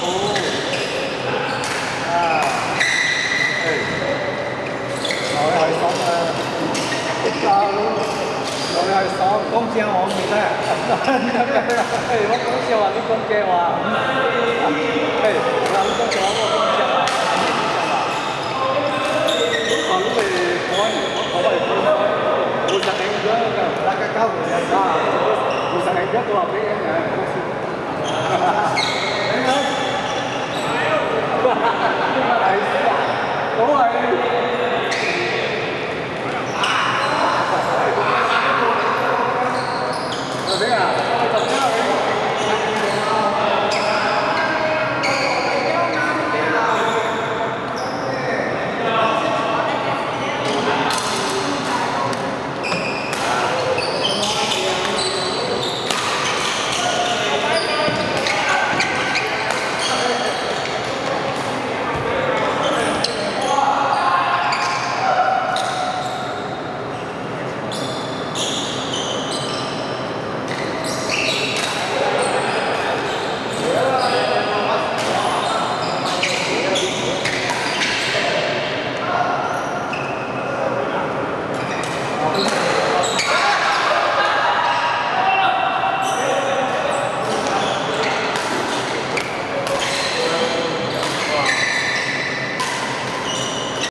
hú à ừ. rồi hơi sống ít to luôn rồi hơi sống con treo họ người ta ê mất con treo à lúc con treo à ê là lúc con treo có con treo còn lúc thì có có bài tôi sẽ đánh rất là cao người ta tôi sẽ đánh rất là cái này Yeah.